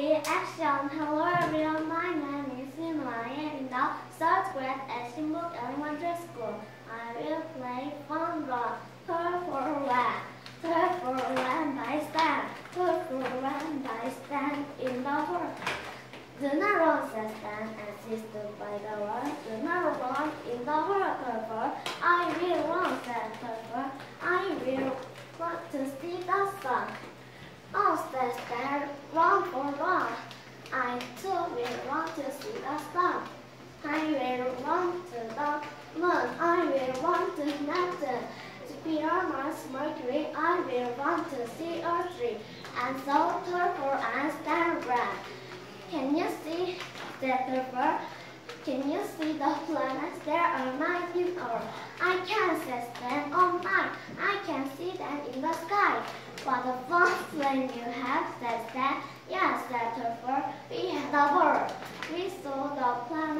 Ready, action. Hello everyone, my name is Simon. I am in the third grade at Simbuk Elementary School. I will play fun rock. Her for one, her for one by stand, her for one by stand in the world. The narrow stand assisted by the world. The narrow one in the world. Her I will run that her I will want to see the sun. Oh, stand, stand, run for run. I too will want to see the sun. I will run to the moon. I will run to Neptune. Jupiter, Mars, Mercury. I will want to see Earth tree. And so turtle and red. Can you see the turtle? Can you see the planets? There are nine in all. I can see them all night. I can see them in the sky. But the first thing you have said that, yes, that for we had the. We saw the planets nine